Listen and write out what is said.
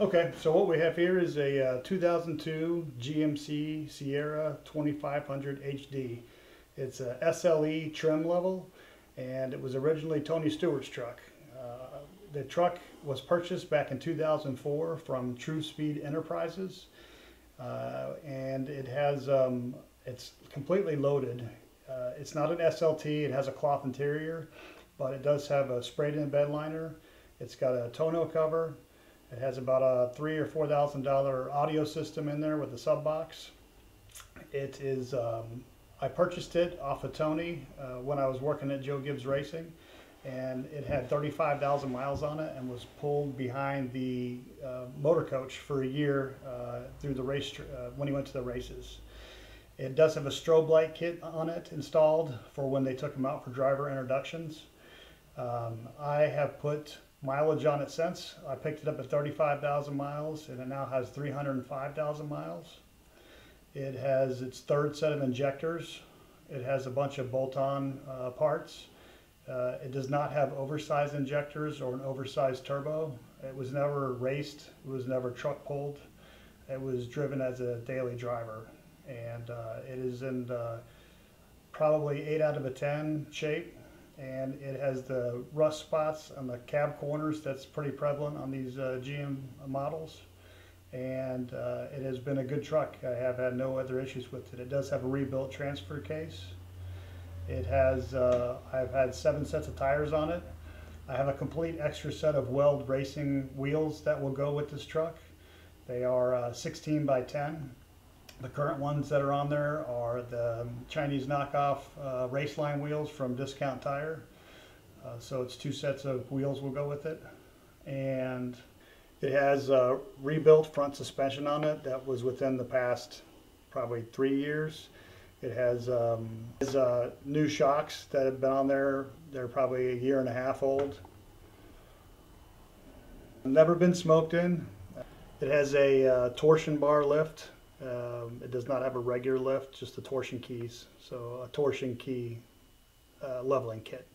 Okay, so what we have here is a uh, 2002 GMC Sierra 2500 HD. It's a SLE trim level, and it was originally Tony Stewart's truck. Uh, the truck was purchased back in 2004 from True Speed Enterprises, uh, and it has um, it's completely loaded. Uh, it's not an SLT. It has a cloth interior, but it does have a sprayed-in bed liner. It's got a tonneau cover. It has about a three or four thousand dollar audio system in there with a sub box. It is. Um, I purchased it off of Tony uh, when I was working at Joe Gibbs Racing, and it had 35,000 miles on it and was pulled behind the uh, motor coach for a year uh, through the race uh, when he went to the races. It does have a strobe light kit on it installed for when they took him out for driver introductions. Um, I have put mileage on it since. I picked it up at 35,000 miles and it now has 305,000 miles. It has its third set of injectors. It has a bunch of bolt-on uh, parts. Uh, it does not have oversized injectors or an oversized turbo. It was never raced. It was never truck pulled. It was driven as a daily driver. And uh, it is in uh, probably 8 out of a 10 shape and it has the rust spots on the cab corners that's pretty prevalent on these uh, GM models and uh, it has been a good truck. I have had no other issues with it. It does have a rebuilt transfer case. It has, uh, I've had seven sets of tires on it. I have a complete extra set of Weld racing wheels that will go with this truck. They are uh, 16 by 10 the current ones that are on there are the Chinese knockoff uh, Raceline wheels from Discount Tire. Uh, so it's two sets of wheels will go with it. And it has a rebuilt front suspension on it that was within the past probably three years. It has, um, has uh, new shocks that have been on there. They're probably a year and a half old. Never been smoked in. It has a uh, torsion bar lift um, it does not have a regular lift, just the torsion keys. So a torsion key uh, leveling kit.